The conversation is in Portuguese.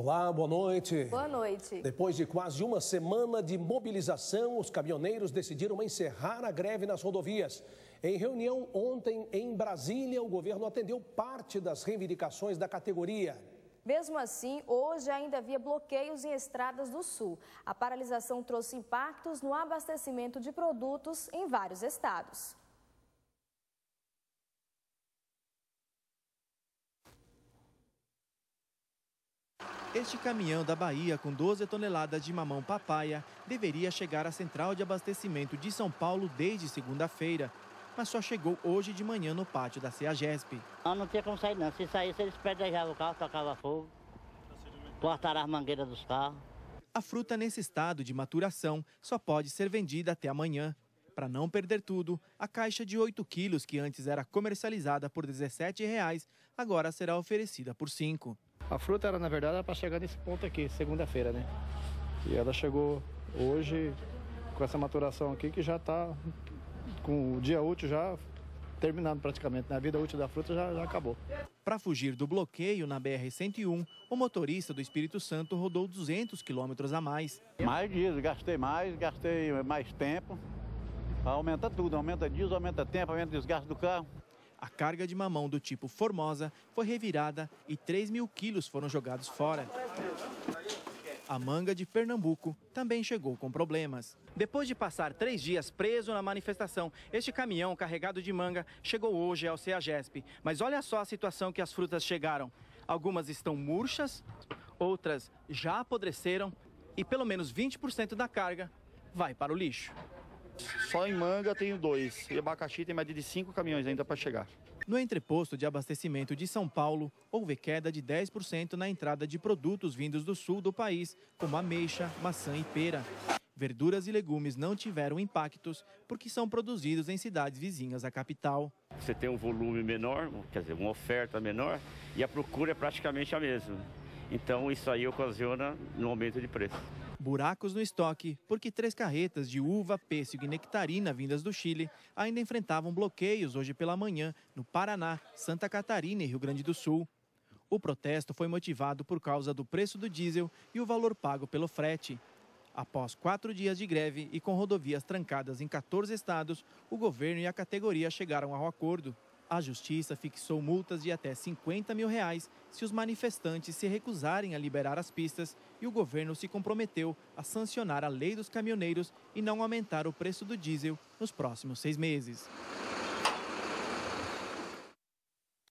Olá, boa noite. Boa noite. Depois de quase uma semana de mobilização, os caminhoneiros decidiram encerrar a greve nas rodovias. Em reunião ontem em Brasília, o governo atendeu parte das reivindicações da categoria. Mesmo assim, hoje ainda havia bloqueios em estradas do sul. A paralisação trouxe impactos no abastecimento de produtos em vários estados. Este caminhão da Bahia com 12 toneladas de mamão papaya deveria chegar à central de abastecimento de São Paulo desde segunda-feira, mas só chegou hoje de manhã no pátio da CEAGESP. Não, não tinha como sair não. Se saísse, eles pedejavam o carro, tocavam fogo, cortaram as mangueiras dos carros. A fruta nesse estado de maturação só pode ser vendida até amanhã. Para não perder tudo, a caixa de 8 quilos, que antes era comercializada por 17 reais, agora será oferecida por 5. A fruta era, na verdade, para chegar nesse ponto aqui, segunda-feira, né? E ela chegou hoje com essa maturação aqui que já está com o dia útil já terminando praticamente. Né? A vida útil da fruta já, já acabou. Para fugir do bloqueio na BR-101, o motorista do Espírito Santo rodou 200 quilômetros a mais. Mais dias, gastei mais, gastei mais tempo. Aumenta tudo, aumenta diesel, aumenta tempo, aumenta desgaste do carro. A carga de mamão do tipo Formosa foi revirada e 3 mil quilos foram jogados fora. A manga de Pernambuco também chegou com problemas. Depois de passar três dias preso na manifestação, este caminhão carregado de manga chegou hoje ao CEAGESP. Mas olha só a situação que as frutas chegaram. Algumas estão murchas, outras já apodreceram e pelo menos 20% da carga vai para o lixo. Só em manga tenho dois. E abacaxi tem mais de cinco caminhões ainda para chegar. No entreposto de abastecimento de São Paulo, houve queda de 10% na entrada de produtos vindos do sul do país, como ameixa, maçã e pera. Verduras e legumes não tiveram impactos porque são produzidos em cidades vizinhas à capital. Você tem um volume menor, quer dizer, uma oferta menor e a procura é praticamente a mesma. Então isso aí ocasiona um aumento de preço. Buracos no estoque, porque três carretas de uva, pêssego e nectarina vindas do Chile ainda enfrentavam bloqueios hoje pela manhã no Paraná, Santa Catarina e Rio Grande do Sul. O protesto foi motivado por causa do preço do diesel e o valor pago pelo frete. Após quatro dias de greve e com rodovias trancadas em 14 estados, o governo e a categoria chegaram ao acordo. A justiça fixou multas de até 50 mil reais se os manifestantes se recusarem a liberar as pistas e o governo se comprometeu a sancionar a lei dos caminhoneiros e não aumentar o preço do diesel nos próximos seis meses.